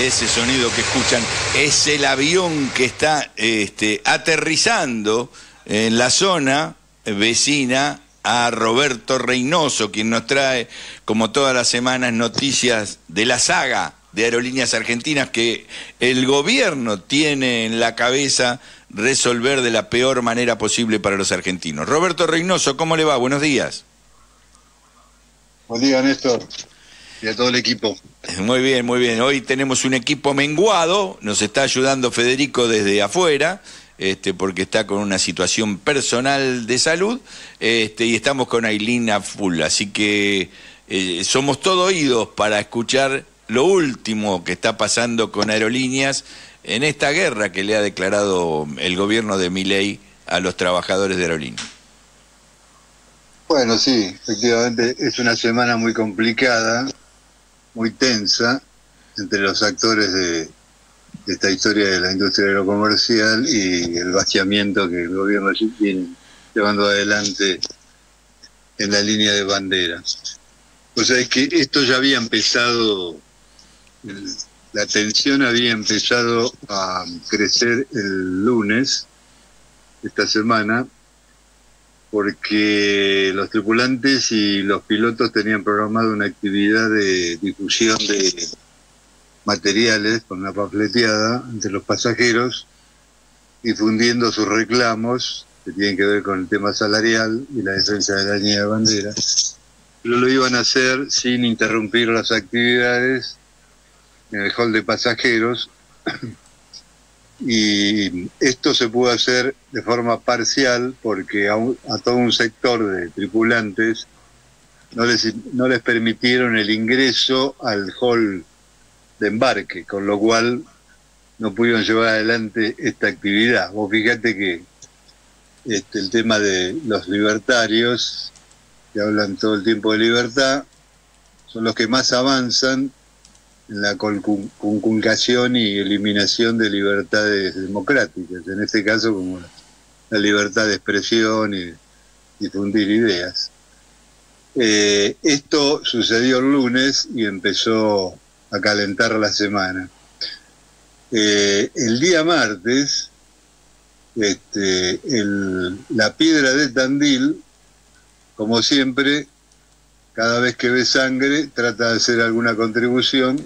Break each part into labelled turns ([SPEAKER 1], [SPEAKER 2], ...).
[SPEAKER 1] Ese sonido que escuchan es el avión que está este, aterrizando en la zona vecina a Roberto Reynoso, quien nos trae, como todas las semanas, noticias de la saga de aerolíneas argentinas que el gobierno tiene en la cabeza resolver de la peor manera posible para los argentinos. Roberto Reynoso, ¿cómo le va? Buenos días.
[SPEAKER 2] Buen día, Néstor. Y a todo el equipo.
[SPEAKER 1] Muy bien, muy bien. Hoy tenemos un equipo menguado, nos está ayudando Federico desde afuera. Este, porque está con una situación personal de salud, este, y estamos con Ailina full. Así que eh, somos todo oídos para escuchar lo último que está pasando con aerolíneas en esta guerra que le ha declarado el gobierno de Miley a los trabajadores de aerolíneas.
[SPEAKER 2] Bueno, sí, efectivamente es una semana muy complicada, muy tensa entre los actores de, esta historia de la industria aerocomercial y el vaciamiento que el gobierno viene llevando adelante en la línea de bandera. O sea, es que esto ya había empezado, la tensión había empezado a crecer el lunes, esta semana, porque los tripulantes y los pilotos tenían programado una actividad de difusión de materiales con una pafleteada entre los pasajeros, difundiendo sus reclamos que tienen que ver con el tema salarial y la defensa de la línea de bandera, pero lo iban a hacer sin interrumpir las actividades en el hall de pasajeros y esto se pudo hacer de forma parcial porque a, a todo un sector de tripulantes no les, no les permitieron el ingreso al hall de embarque, con lo cual no pudieron llevar adelante esta actividad. Vos fíjate que este, el tema de los libertarios, que hablan todo el tiempo de libertad, son los que más avanzan la conculcación y eliminación de libertades democráticas, en este caso como la libertad de expresión y difundir ideas. Eh, esto sucedió el lunes y empezó a calentar la semana. Eh, el día martes, este, la piedra de Tandil, como siempre, cada vez que ve sangre, trata de hacer alguna contribución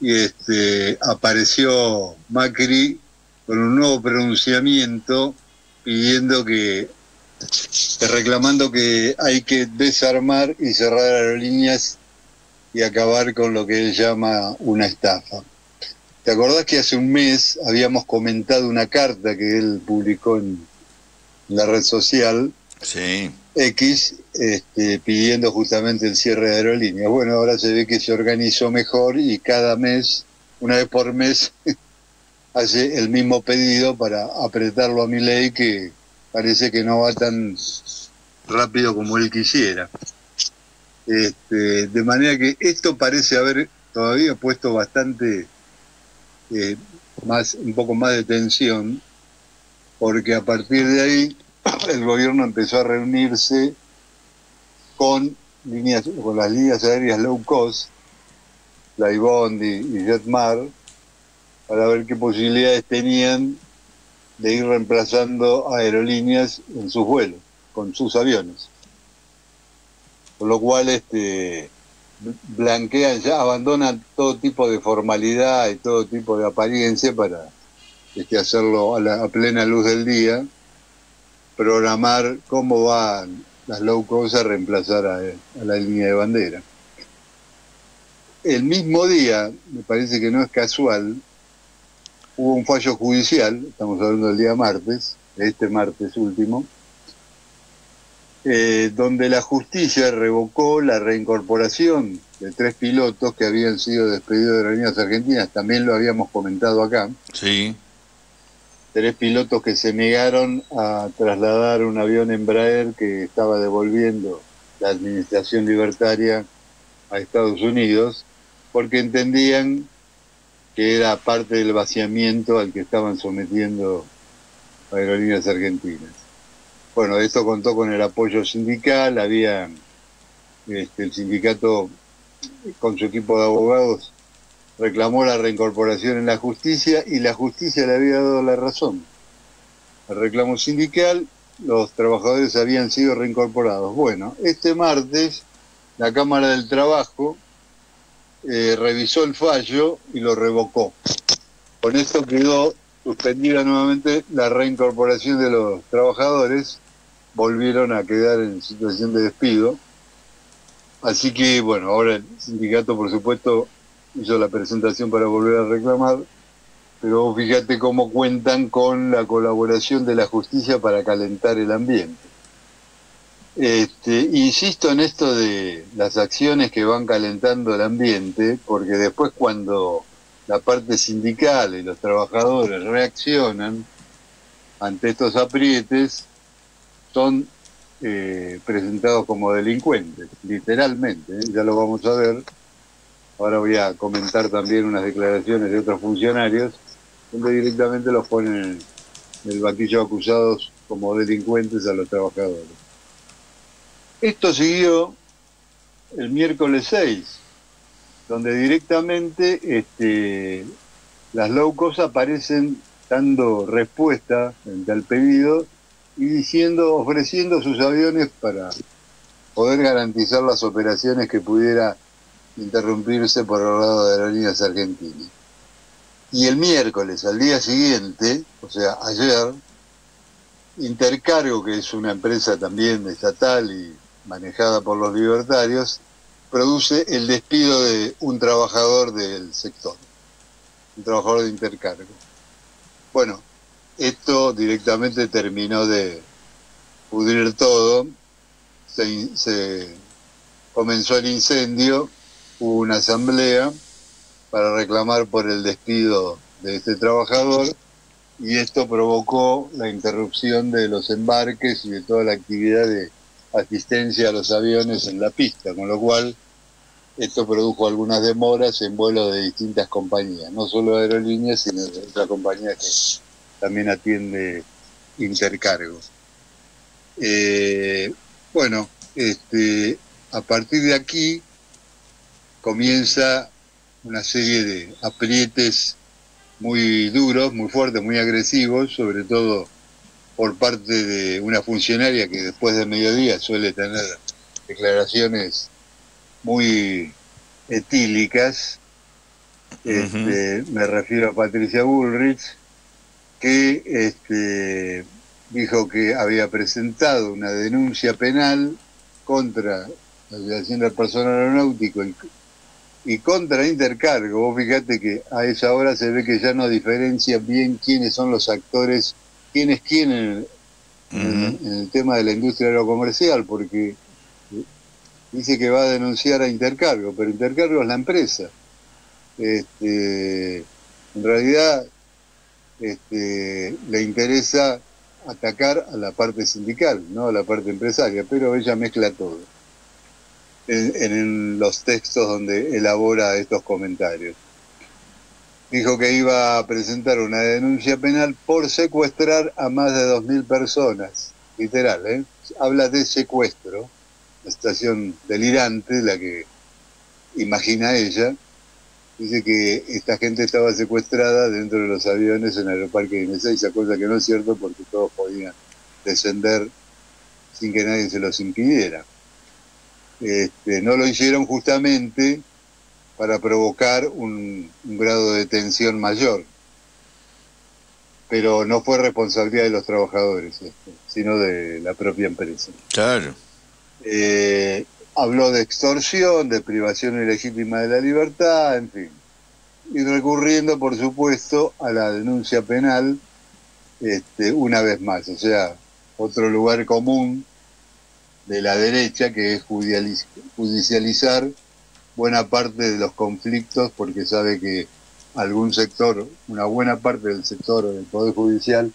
[SPEAKER 2] este, apareció Macri con un nuevo pronunciamiento pidiendo que, reclamando que hay que desarmar y cerrar aerolíneas y acabar con lo que él llama una estafa. ¿Te acordás que hace un mes habíamos comentado una carta que él publicó en la red social X este, pidiendo justamente el cierre de aerolíneas? Bueno, ahora se ve que se organizó mejor y cada mes, una vez por mes, hace el mismo pedido para apretarlo a mi ley que parece que no va tan rápido como él quisiera. Este, de manera que esto parece haber todavía puesto bastante eh, más, un poco más de tensión, porque a partir de ahí el gobierno empezó a reunirse con líneas, con las líneas aéreas low cost, la y, y Jetmar, para ver qué posibilidades tenían de ir reemplazando aerolíneas en sus vuelos, con sus aviones. Con lo cual este, blanquean, ya abandonan todo tipo de formalidad y todo tipo de apariencia para este, hacerlo a, la, plena luz del día, programar cómo van las low cost a reemplazar a, la línea de bandera. El mismo día, me parece que no es casual, hubo un fallo judicial, estamos hablando del día martes, este martes último, eh, donde la justicia revocó la reincorporación de tres pilotos que habían sido despedidos de las líneas argentinas, también lo habíamos comentado acá.
[SPEAKER 1] Sí.
[SPEAKER 2] Tres pilotos que se negaron a trasladar un avión Embraer que estaba devolviendo la administración libertaria a Estados Unidos, porque entendían que era parte del vaciamiento al que estaban sometiendo aerolíneas argentinas. Bueno, esto contó con el apoyo sindical, había este, el sindicato con su equipo de abogados reclamó la reincorporación en la justicia y la justicia le había dado la razón. El reclamo sindical, los trabajadores habían sido reincorporados. Bueno, este martes la Cámara del Trabajo eh, revisó el fallo y lo revocó. Con esto quedó suspendida nuevamente la reincorporación de los trabajadores, volvieron a quedar en situación de despido. Así que, bueno, ahora el sindicato, por supuesto, hizo la presentación para volver a reclamar, pero fíjate cómo cuentan con la colaboración de la justicia para calentar el ambiente. Este, insisto en esto de las acciones que van calentando el ambiente, porque después cuando la parte sindical y los trabajadores reaccionan ante estos aprietes, son eh, presentados como delincuentes, literalmente, ¿eh? ya lo vamos a ver. Ahora voy a comentar también unas declaraciones de otros funcionarios, donde directamente los ponen en el banquillo acusados como delincuentes a los trabajadores. Esto siguió el miércoles 6, donde directamente este, las low cost aparecen dando respuesta frente al pedido y diciendo, ofreciendo sus aviones para poder garantizar las operaciones que pudiera interrumpirse por el lado de aerolíneas argentinas. Y el miércoles, al día siguiente, o sea, ayer, Intercargo, que es una empresa también estatal y manejada por los libertarios, produce el despido de un trabajador del sector, un trabajador de intercargo. Bueno, esto directamente terminó de pudrir todo, se, comenzó el incendio, hubo una asamblea para reclamar por el despido de este trabajador y esto provocó la interrupción de los embarques y de toda la actividad de asistencia a los aviones en la pista, con lo cual esto produjo algunas demoras en vuelos de distintas compañías, no solo aerolíneas, sino de otra compañía que también atiende intercargos. Eh, bueno, este, a partir de aquí comienza una serie de aprietes muy duros, muy fuertes, muy agresivos, sobre todo por parte de una funcionaria que después de mediodía suele tener declaraciones muy etílicas. Este, me refiero a Patricia Bullrich, que este, dijo que había presentado una denuncia penal contra la Asociación del Personal Aeronáutico y, y contra Intercargo. Vos fíjate que a esa hora se ve que ya no diferencia bien quiénes son los actores quién es quién en, el tema de la industria aerocomercial, porque dice que va a denunciar a Intercargo, pero Intercargo es la empresa. Este, en realidad este, le interesa atacar a la parte sindical, no a la parte empresaria, pero ella mezcla todo en los textos donde elabora estos comentarios dijo que iba a presentar una denuncia penal por secuestrar a más de 2.000 personas. Literal, ¿eh? Habla de secuestro, una situación delirante, la que imagina ella. Dice que esta gente estaba secuestrada dentro de los aviones en el aeroparque de esa cosa que no es cierto porque todos podían descender sin que nadie se los impidiera. Este, no lo hicieron justamente para provocar un, grado de tensión mayor. Pero no fue responsabilidad de los trabajadores, sino de la propia empresa.
[SPEAKER 1] Claro.
[SPEAKER 2] Eh, habló de extorsión, de privación ilegítima de la libertad, en fin. Y recurriendo, por supuesto, a la denuncia penal este, una vez más. O sea, otro lugar común de la derecha que es judicializar buena parte de los conflictos porque sabe que algún sector, una buena parte del sector del Poder Judicial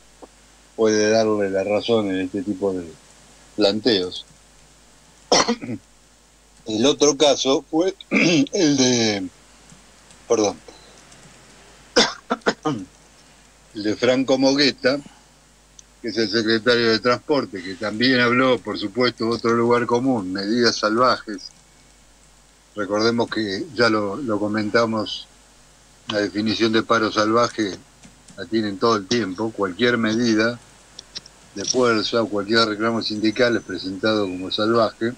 [SPEAKER 2] puede darle la razón en este tipo de planteos. El otro caso fue el de, perdón, el de Franco Mogueta, que es el secretario de Transporte, que también habló, por supuesto, de otro lugar común, medidas salvajes. Recordemos que ya lo, comentamos la definición de paro salvaje la tienen todo el tiempo, cualquier medida de fuerza o cualquier reclamo sindical es presentado como salvaje,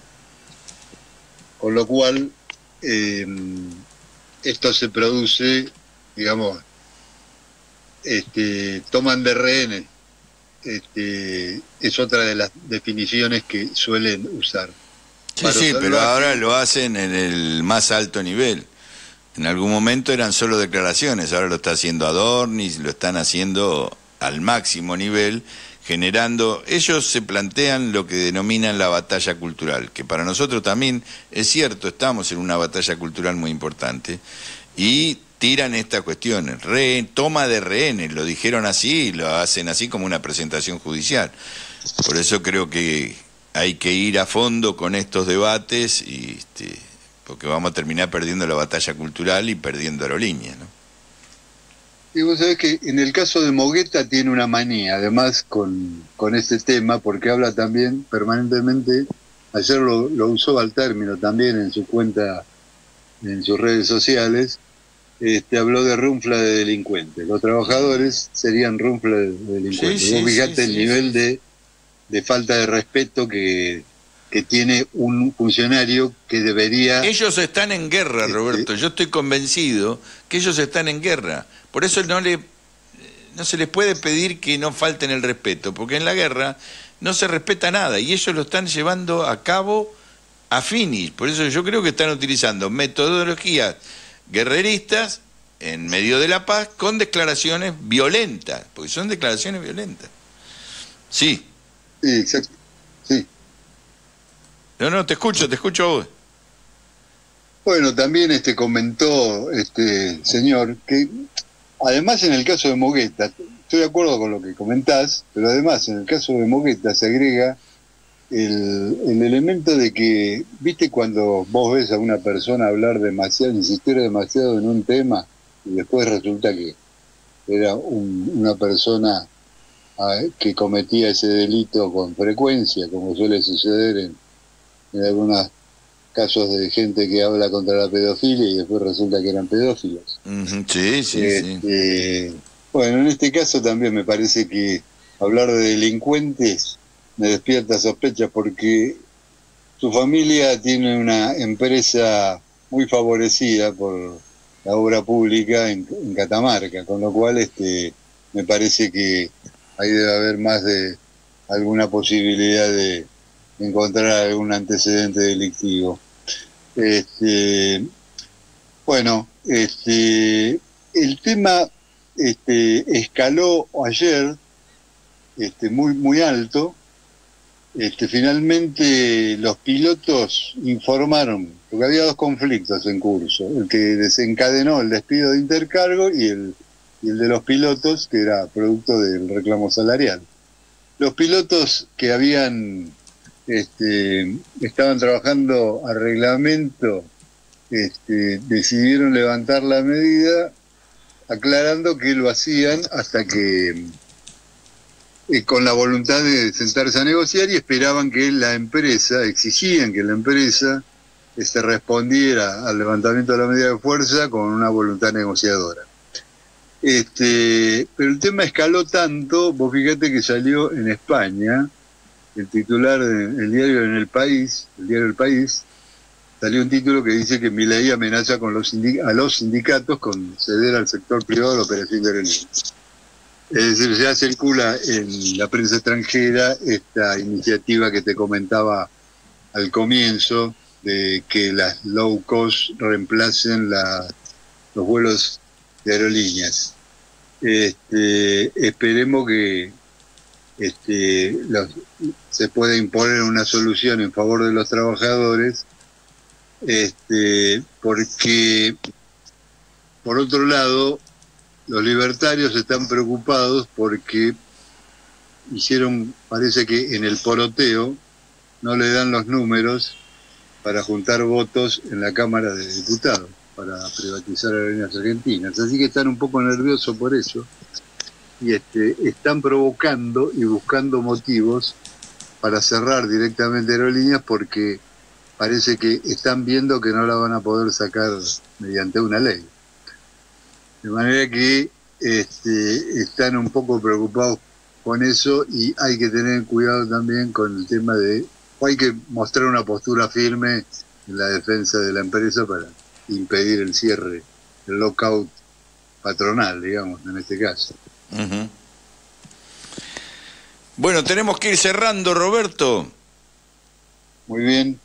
[SPEAKER 2] con lo cual em, esto se produce, digamos, este, toman de rehenes, este, es otra de las definiciones que suelen usar.
[SPEAKER 1] Sí, sí, pero ahora lo hacen en el más alto nivel. En algún momento eran solo declaraciones, ahora lo está haciendo Adornis, lo están haciendo al máximo nivel, generando, ellos se plantean lo que denominan la batalla cultural, que para nosotros también es cierto, estamos en una batalla cultural muy importante, y tiran estas cuestiones, Re, toma de rehenes, lo dijeron así, lo hacen así como una presentación judicial. Por eso creo que hay que ir a fondo con estos debates y este, porque vamos a terminar perdiendo la batalla cultural y perdiendo aerolíneas, ¿no?
[SPEAKER 2] Y vos sabés que en el caso de Mogueta tiene una manía, además con, con este tema, porque habla también permanentemente, ayer lo, lo usó al término también en su cuenta, en sus redes sociales, este, habló de runfla de delincuentes. Los trabajadores serían runfla de delincuentes. vos fijate el nivel de, de falta de respeto que que tiene un funcionario que debería...
[SPEAKER 1] Ellos están en guerra, este, Roberto. Yo estoy convencido que ellos están en guerra. Por eso no, le, no se les puede pedir que no falten el respeto, porque en la guerra no se respeta nada y ellos lo están llevando a cabo a finis. Por eso yo creo que están utilizando metodologías guerreristas en medio de la paz con declaraciones violentas, porque son declaraciones violentas. Sí.
[SPEAKER 2] Sí, exacto. Sí.
[SPEAKER 1] No, no, te escucho, te escucho vos.
[SPEAKER 2] Bueno, también este comentó este señor que además en el caso de Mogueta, estoy de acuerdo con lo que comentás, pero además en el caso de Mogueta se agrega el, el elemento de que, viste cuando vos ves a una persona hablar demasiado, insistir demasiado en un tema y después resulta que era una persona ah, que cometía ese delito con frecuencia, como suele suceder en, en algunos casos de gente que habla contra la pedofilia y después resulta que eran pedófilos.
[SPEAKER 1] Sí, sí, sí.
[SPEAKER 2] Este, bueno, en este caso también me parece que hablar de delincuentes me despierta sospecha porque su familia tiene una empresa muy favorecida por la obra pública en, Catamarca, con lo cual este me parece que ahí debe haber más de alguna posibilidad de, encontrar algún antecedente delictivo. Este, bueno, este, el tema este, escaló ayer este, muy, muy alto. Este, finalmente los pilotos informaron, porque había dos conflictos en curso, el que desencadenó el despido de intercargo y el, de los pilotos, que era producto del reclamo salarial. Los pilotos que habían este, estaban trabajando a reglamento, este, decidieron levantar la medida, aclarando que lo hacían hasta que, eh, con la voluntad de sentarse a negociar y esperaban que la empresa, exigían que la empresa este, respondiera al levantamiento de la medida de fuerza con una voluntad negociadora. Este, pero el tema escaló tanto, vos fíjate que salió en España, el titular del diario en el país, el diario El País, salió un título que dice que Milei amenaza con los a los sindicatos con ceder al sector privado la operación de aerolíneas. Es decir, ya circula en la prensa extranjera esta iniciativa que te comentaba al comienzo de que las low cost reemplacen los vuelos de aerolíneas. Este, esperemos que este, se puede imponer una solución en favor de los trabajadores, este, porque, por otro lado, los libertarios están preocupados porque hicieron, parece que en el poroteo, no le dan los números para juntar votos en la Cámara de Diputados para privatizar aerolíneas argentinas. Así que están un poco nerviosos por eso y este, están provocando y buscando motivos para cerrar directamente aerolíneas porque parece que están viendo que no la van a poder sacar mediante una ley. De manera que este, están un poco preocupados con eso y hay que tener cuidado también con el tema de, hay que mostrar una postura firme en la defensa de la empresa para impedir el cierre, el lockout patronal, digamos, en este caso.
[SPEAKER 1] Bueno, tenemos que ir cerrando, Roberto.
[SPEAKER 2] Muy bien.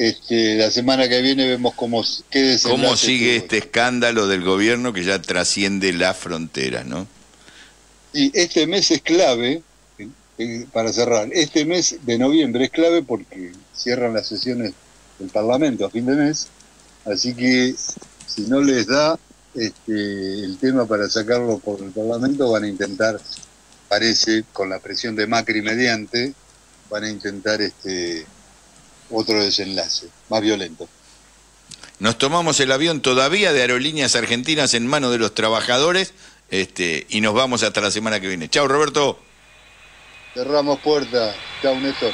[SPEAKER 2] Este, la semana que viene vemos cómo, qué
[SPEAKER 1] cómo sigue este escándalo del gobierno que ya trasciende la frontera, ¿no?
[SPEAKER 2] Y este mes es clave, para cerrar, este mes de noviembre es clave porque cierran las sesiones del Parlamento a fin de mes, así que si no les da este, el tema para sacarlo por el Parlamento, van a intentar, parece, con la presión de Macri mediante, van a intentar este otro desenlace, más violento.
[SPEAKER 1] Nos tomamos el avión todavía de Aerolíneas Argentinas en manos de los trabajadores este, y nos vamos hasta la semana que viene. Chao, Roberto.
[SPEAKER 2] Cerramos puerta. Chao, Néstor.